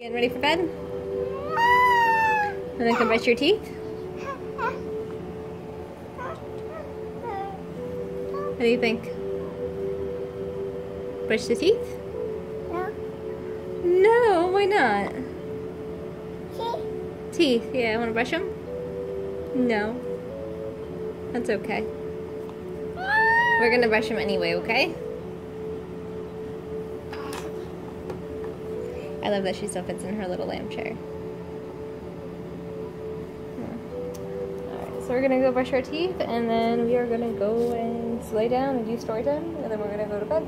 Getting ready for bed? And then come brush your teeth? What do you think? Brush the teeth? No. No, why not? See? Teeth, yeah, I want to brush them? No. That's okay. We're gonna brush them anyway, okay? I love that she still fits in her little lamp chair. Hmm. Alright, so we're gonna go brush our teeth and then we are gonna go and lay down and do story time and then we're gonna go to bed.